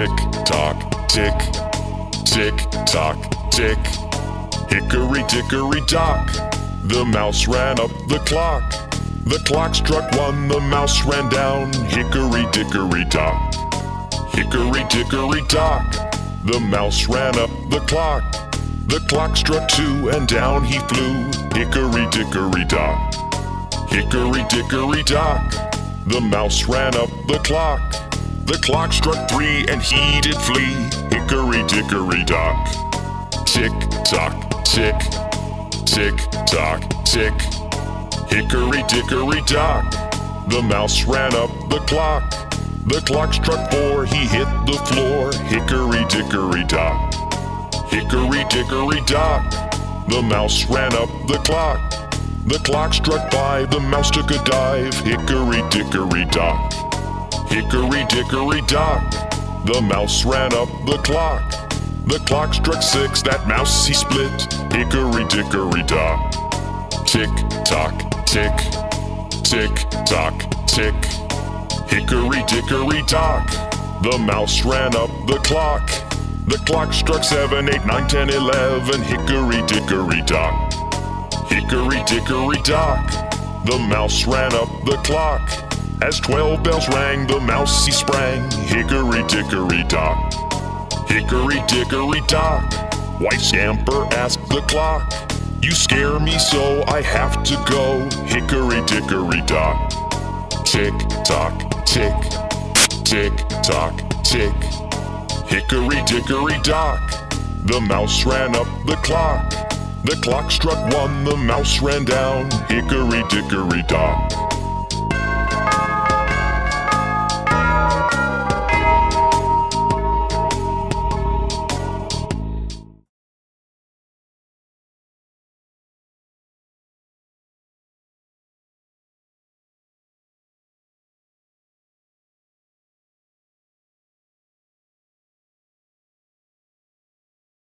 tick, tock, tick, tick tock, tick. Hickory dickory dock, the mouse ran up the clock. The clock struck one, the mouse ran down. Hickory dickory dock, hickory dickory dock, the mouse ran up the clock. The clock struck two, and down he flew. Hickory dickory dock, hickory dickory dock, the mouse ran up the clock. The clock struck three, and he did flee. Hickory dickory dock. Tick tock, tick, tick tock, tick. Hickory dickory dock. The mouse ran up the clock. The clock struck four, he hit the floor. Hickory dickory dock. Hickory dickory dock. The mouse ran up the clock. The clock struck five, the mouse took a dive. Hickory dickory dock. Hickory dickory dock. The mouse ran up the clock. The clock struck six, that mouse he split. Hickory dickory dock. Tick tock, tick, tick tock, tick. Hickory dickory dock. The mouse ran up the clock. The clock struck seven, eight, nine, ten, eleven. Hickory dickory dock. Hickory dickory dock. The mouse ran up the clock. As twelve bells rang, the mouse he sprang. Hickory dickory dock. Hickory dickory dock. Why scamper asked the clock. You scare me so I have to go. Hickory dickory dock. Tick tock, tick, tick tock, tick. Hickory dickory dock. The mouse ran up the clock. The clock struck one, the mouse ran down. Hickory dickory dock.